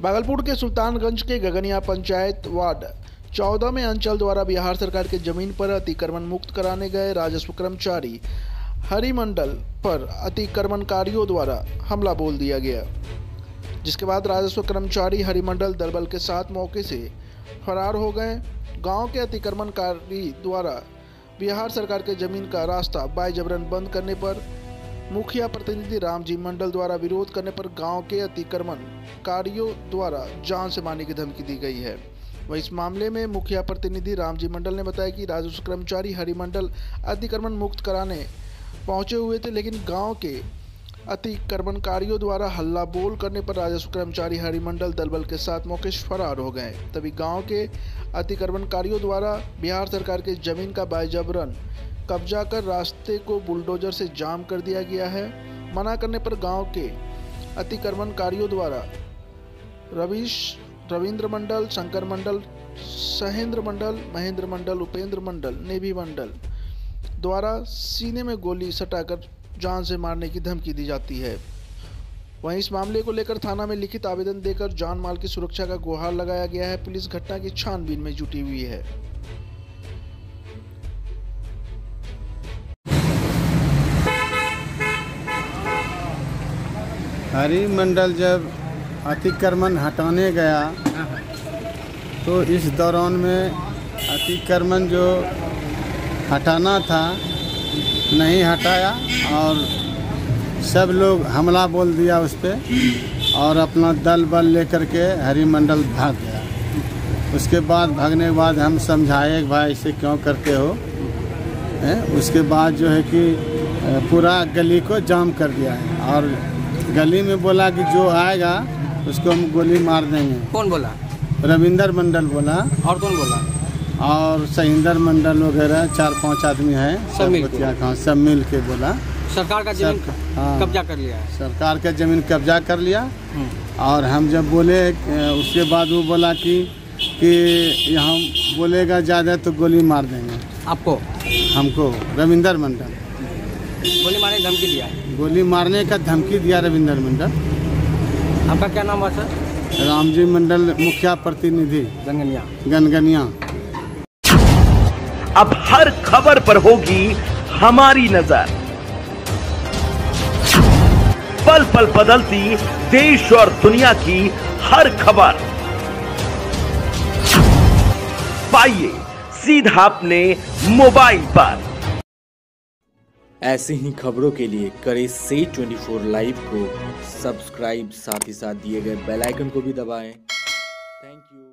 भागलपुर के सुल्तानगंज के गगनिया पंचायत वार्ड चौदह में अंचल द्वारा बिहार सरकार के ज़मीन पर अतिक्रमण मुक्त कराने गए राजस्व कर्मचारी हरिमंडल पर अतिक्रमणकारियों द्वारा हमला बोल दिया गया। जिसके बाद राजस्व कर्मचारी हरिमंडल दलबल के साथ मौके से फरार हो गए। गाँव के अतिक्रमणकारी द्वारा बिहार सरकार के ज़मीन का रास्ता बाय जबरन बंद करने पर मुखिया प्रतिनिधि रामजी मंडल द्वारा विरोध करने पर गाँव के अतिक्रमण अतिक्रमणकारियों द्वारा जान से मारने की धमकी दी गई है। वहीं इस मामले में मुखिया प्रतिनिधि रामजी मंडल ने बताया कि राजस्व कर्मचारी हरिमंडल अतिक्रमण मुक्त कराने पहुँचे हुए थे, लेकिन गाँव के अतिक्रमणकारियों द्वारा हल्ला बोल करने पर राजस्व कर्मचारी हरिमंडल दलबल के साथ मौके से फरार हो गए। तभी गाँव के अतिक्रमणकारियों द्वारा बिहार सरकार के ज़मीन का बायजबरन कब्जा कर रास्ते को बुलडोजर से जाम कर दिया गया है। मना करने पर गाँव के अतिक्रमणकारियों द्वारा रवीश, रविंद्र मंडल, शंकर मंडल, सहेंद्र मंडल, महेंद्र मंडल, उपेंद्र मंडल, नेवी मंडल द्वारा सीने में गोली सटाकर जान से मारने की धमकी दी जाती है। वहीं इस मामले को लेकर थाना में लिखित आवेदन देकर जान माल की सुरक्षा का गुहार लगाया गया है। पुलिस घटना की छानबीन में जुटी हुई है। हरि मंडल जब अतिक्रमण हटाने गया तो इस दौरान में अतिक्रमण जो हटाना था, नहीं हटाया और सब लोग हमला बोल दिया उस पर और अपना दल बल लेकर के हरि मंडल भाग गया। उसके बाद भागने के बाद हम समझाए, भाई इसे क्यों करते हो? हैं? उसके बाद जो है कि पूरा गली को जाम कर दिया है और गली में बोला कि जो आएगा उसको हम गोली मार देंगे। कौन बोला? रविंदर मंडल बोला। और कौन बोला? और सहिंदर मंडल वगैरह चार पाँच आदमी है। सब मिल? बतिया सब मिल के बोला। सरकार का ज़मीन हाँ। कब्जा कर लिया है? सरकार का ज़मीन कब्जा कर लिया। हम्म। और हम जब बोले उसके बाद वो बोला कि कि यहाँ बोलेगा ज़्यादा तो गोली मार देंगे। आपको? हमको रविंदर मंडल। गोली मारने की धमकी दिया? गोली मारने का धमकी दिया रविंदर मंडल। आपका क्या नाम है सर? रामजी मंडल मुखिया प्रतिनिधि। गंगनिया। गनगनिया अब हर खबर पर होगी हमारी नज़र। पल पल बदलती देश और दुनिया की हर खबर। पाइए सीधा अपने मोबाइल पर। ऐसे ही खबरों के लिए करें से 24 लाइव को सब्सक्राइब साथ ही साथ दिए गए बेल आइकन को भी दबाएँ। Thank you